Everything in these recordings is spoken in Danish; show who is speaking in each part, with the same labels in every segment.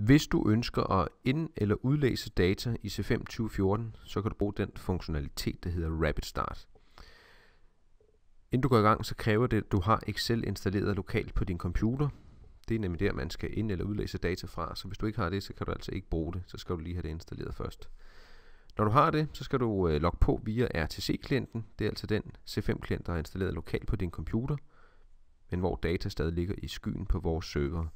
Speaker 1: Hvis du ønsker at ind- eller udlæse data i C5 2014, så kan du bruge den funktionalitet, der hedder Rapid Start. Inden du går i gang, så kræver det, at du har Excel installeret lokalt på din computer. Det er nemlig der, man skal ind- eller udlæse data fra, så hvis du ikke har det, så kan du altså ikke bruge det. Så skal du lige have det installeret først. Når du har det, så skal du øh, logge på via RTC-klienten. Det er altså den C5-klient, der er installeret lokalt på din computer, men hvor data stadig ligger i skyen på vores server.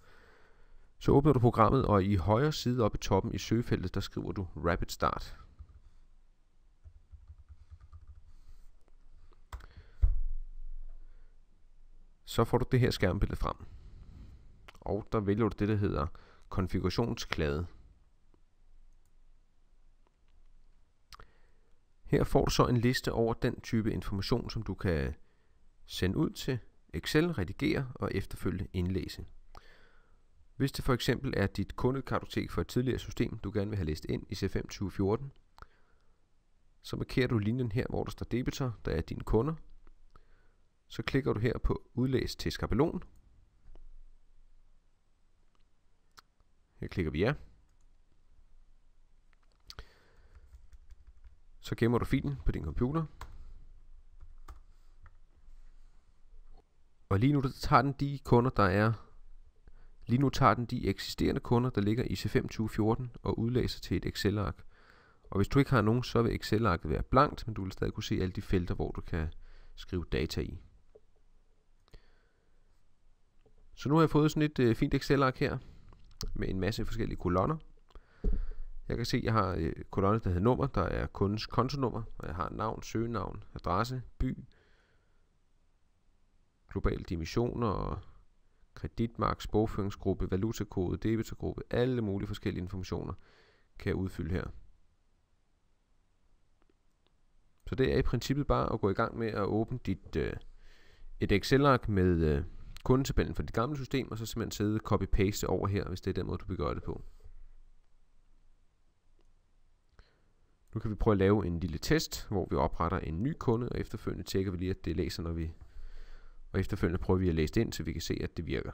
Speaker 1: Så åbner du programmet, og i højre side oppe i toppen i søgefeltet, der skriver du Rapid Start. Så får du det her skærmbillede frem. Og der vælger du det, der hedder konfigurationsklade. Her får du så en liste over den type information, som du kan sende ud til Excel, redigere og efterfølgende indlæse. Hvis det for eksempel er dit kundekartotek for et tidligere system, du gerne vil have læst ind i C5 2014, så markerer du linjen her, hvor der står debitor, der er dine kunder. Så klikker du her på udlæs til skabelon. Her klikker vi ja. Så gemmer du filen på din computer. Og lige nu der tager den de kunder, der er Lige nu tager den de eksisterende kunder, der ligger i C5 2014 og udlæser til et Excel-ark. Og hvis du ikke har nogen, så vil Excel-arket være blankt, men du vil stadig kunne se alle de felter, hvor du kan skrive data i. Så nu har jeg fået sådan et øh, fint Excel-ark her, med en masse forskellige kolonner. Jeg kan se, at jeg har øh, kolonner, der hedder nummer, der er kundens kontonummer, og jeg har navn, søgenavn, adresse, by, globale dimensioner og kreditmarks, bogføringsgruppe, valutakode, debitorgruppe, alle mulige forskellige informationer kan jeg udfylde her. Så det er i princippet bare at gå i gang med at åbne dit, øh, et Excel-ark med øh, kundetabellen fra dit gamle system, og så simpelthen sidde og copy-paste over her, hvis det er den måde, du vil gøre det på. Nu kan vi prøve at lave en lille test, hvor vi opretter en ny kunde, og efterfølgende tjekker vi lige, at det læser, når vi og efterfølgende prøver vi at læse det ind, så vi kan se, at det virker.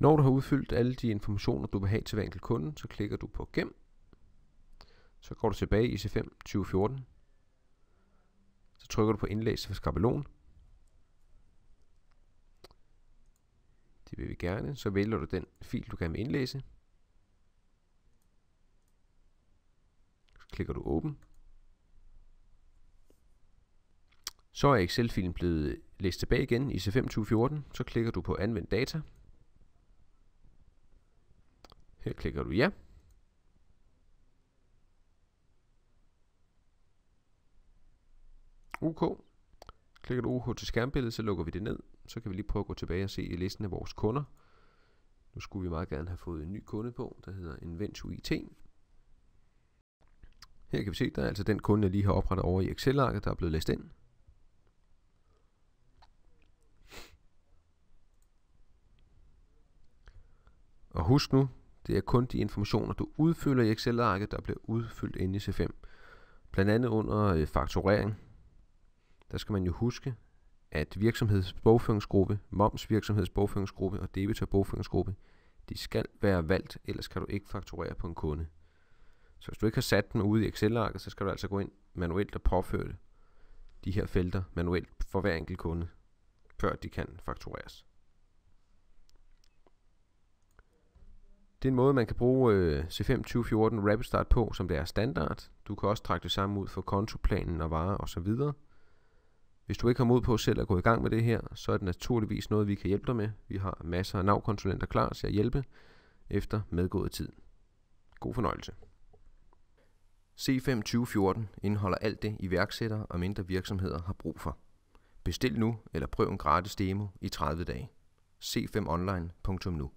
Speaker 1: Når du har udfyldt alle de informationer, du vil have til hver enkelt kunde, så klikker du på Gem, så går du tilbage i C5 2014. Så trykker du på indlæs for skabelon. Det vil vi gerne. Så vælger du den fil, du gerne vil indlæse. Så klikker du åben. Så er Excel-filen blevet læst tilbage igen i C5 2014. Så klikker du på anvend data. Her klikker du ja. OK. Klikker du OK til skærmbilledet, så lukker vi det ned. Så kan vi lige prøve at gå tilbage og se i listen af vores kunder. Nu skulle vi meget gerne have fået en ny kunde på, der hedder Inventu IT. Her kan vi se, der er altså den kunde, jeg lige har oprettet over i Excel-arket, der er blevet læst ind. Og husk nu, det er kun de informationer, du udfylder i Excel-arket, der bliver udfyldt inde i C5. Blandt andet under øh, fakturering, der skal man jo huske, at virksomhedsbogføringsgruppe, moms virksomhedsbogføringsgruppe og debitor bogføringsgruppe, de skal være valgt, ellers kan du ikke fakturere på en kunde. Så hvis du ikke har sat den ude i Excel-arket, så skal du altså gå ind manuelt og påføre de her felter manuelt for hver enkelt kunde, før de kan faktureres. Det er en måde, man kan bruge øh, C5 2014 Rapid Start på, som det er standard. Du kan også trække det samme ud for kontoplanen og varer osv. Hvis du ikke har mod på selv at gå i gang med det her, så er det naturligvis noget, vi kan hjælpe dig med. Vi har masser af navkonsulenter klar til at hjælpe efter medgået tid. God fornøjelse. C5 2014 indeholder alt det, iværksættere og mindre virksomheder har brug for. Bestil nu eller prøv en gratis demo i 30 dage. c5online.nu